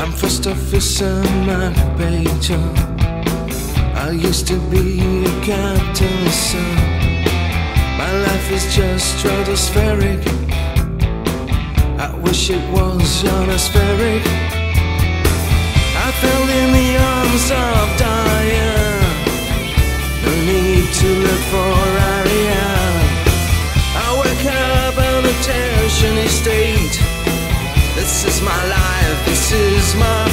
I'm first officer, my pager. I used to be a captain's son. My life is just stratospheric. I wish it was ionospheric. I fell in the arms of Diane. No need to look for Ariane. I wake up on a tension state. This is my life, this is my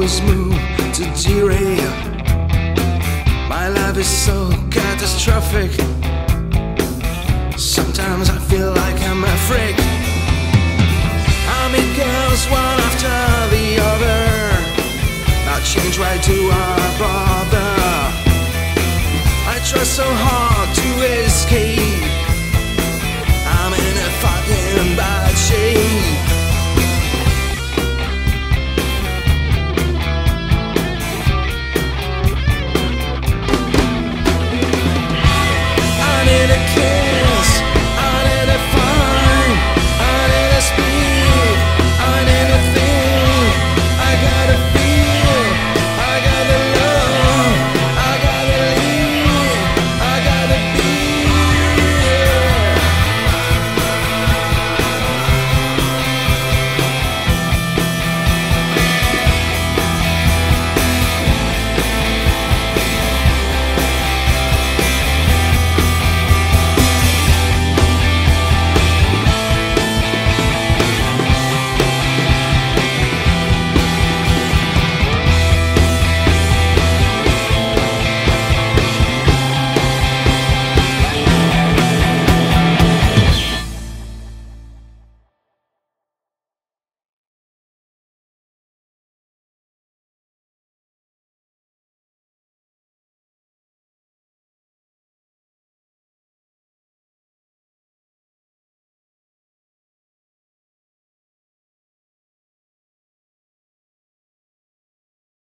always move to derail. My life is so catastrophic. Sometimes I feel like I'm a freak. I meet girls one after the other. I change right to I bother. I try so hard to escape. I'm in a fucking bad shape.